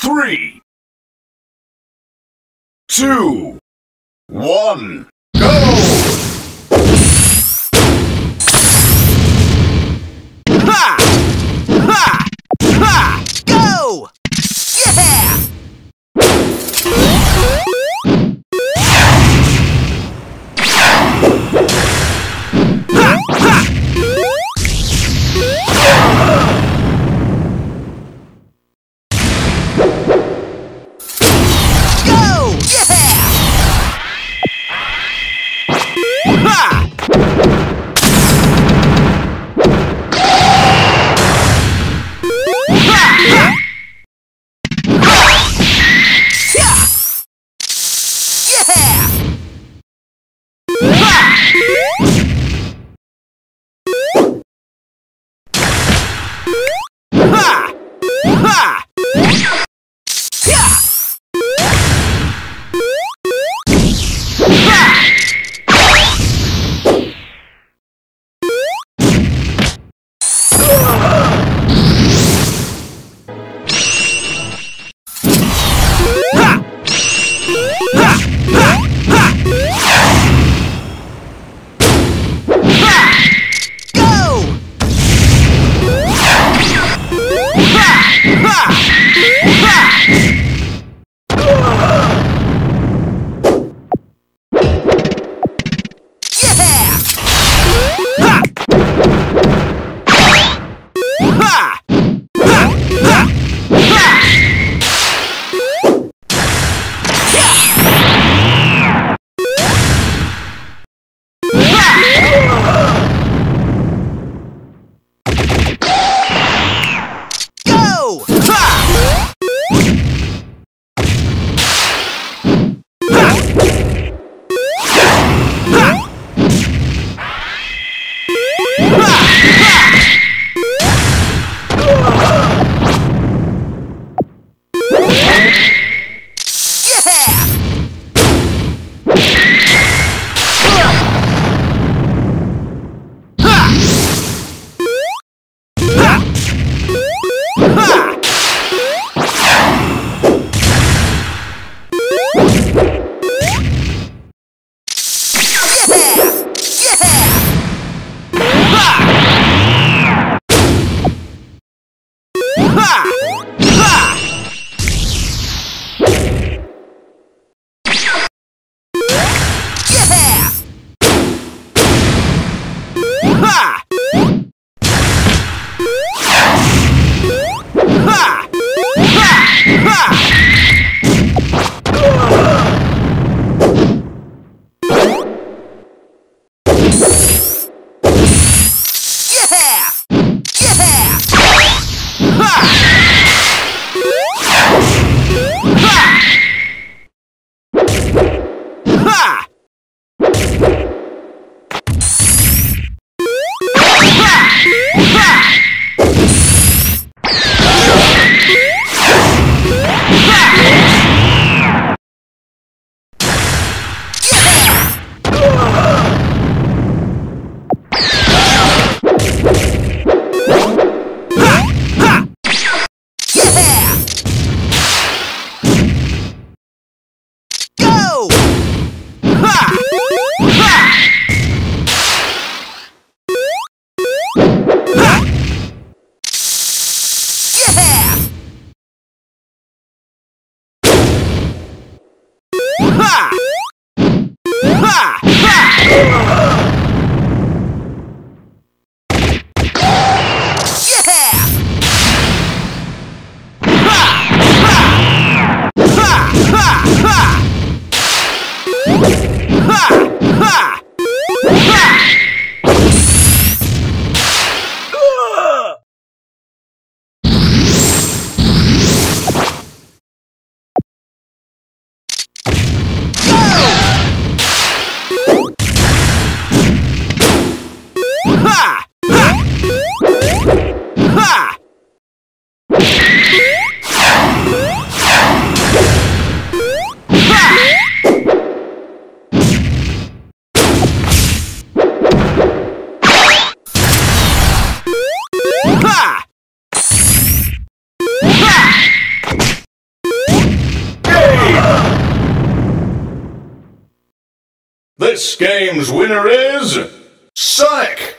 three, two, one, Ha! Ha! Ha! This game's winner is Sonic!